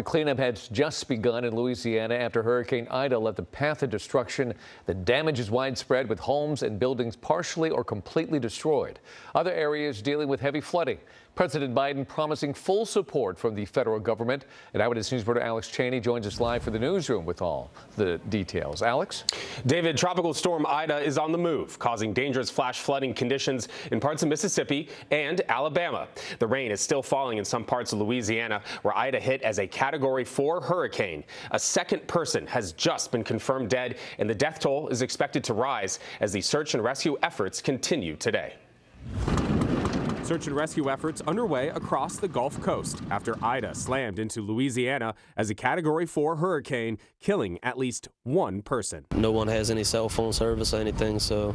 The cleanup has just begun in Louisiana after Hurricane Ida left a path of destruction. The damage is widespread with homes and buildings partially or completely destroyed. Other areas dealing with heavy flooding. President Biden promising full support from the federal government. And Eyewitness News reporter Alex Cheney joins us live for the newsroom with all the details. Alex? David, Tropical Storm Ida is on the move, causing dangerous flash flooding conditions in parts of Mississippi and Alabama. The rain is still falling in some parts of Louisiana, where Ida hit as a Category 4 hurricane. A second person has just been confirmed dead, and the death toll is expected to rise as the search and rescue efforts continue today. Search and rescue efforts underway across the Gulf Coast after Ida slammed into Louisiana as a Category 4 hurricane, killing at least one person. No one has any cell phone service or anything, so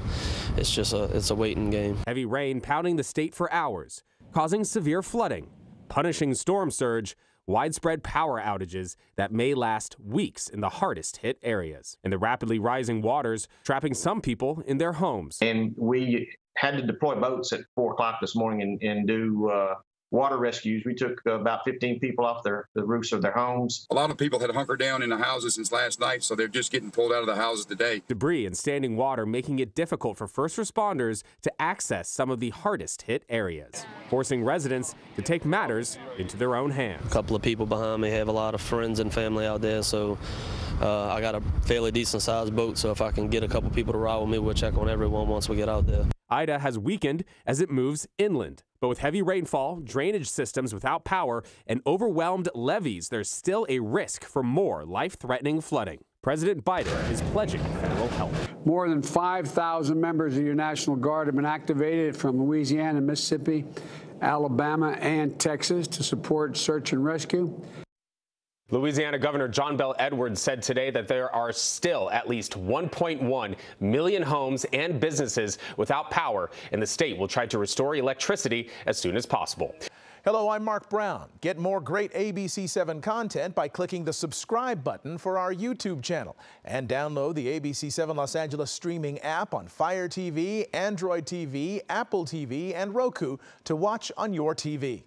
it's just a it's a waiting game. Heavy rain pounding the state for hours, causing severe flooding, punishing storm surge, widespread power outages that may last weeks in the hardest hit areas, and the rapidly rising waters trapping some people in their homes. And we had to deploy boats at four o'clock this morning and, and do uh, water rescues. We took uh, about 15 people off their the roofs of their homes. A lot of people had hunkered down in the houses since last night, so they're just getting pulled out of the houses today. Debris and standing water making it difficult for first responders to access some of the hardest hit areas, forcing residents to take matters into their own hands. A couple of people behind me have a lot of friends and family out there, so uh, I got a fairly decent sized boat, so if I can get a couple people to ride with me, we'll check on everyone once we get out there. Ida has weakened as it moves inland. But with heavy rainfall, drainage systems without power, and overwhelmed levees, there's still a risk for more life threatening flooding. President Biden is pledging federal help. More than 5,000 members of your National Guard have been activated from Louisiana, Mississippi, Alabama, and Texas to support search and rescue. Louisiana Governor John Bel Edwards said today that there are still at least 1.1 million homes and businesses without power, and the state will try to restore electricity as soon as possible. Hello, I'm Marc Brown. Get more great ABC7 content by clicking the subscribe button for our YouTube channel and download the ABC7 Los Angeles streaming app on Fire TV, Android TV, Apple TV, and Roku to watch on your TV.